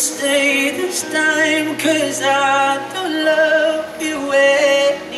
stay this time cause I don't love you anymore.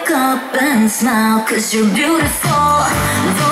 Wake up and smile, cause you're beautiful.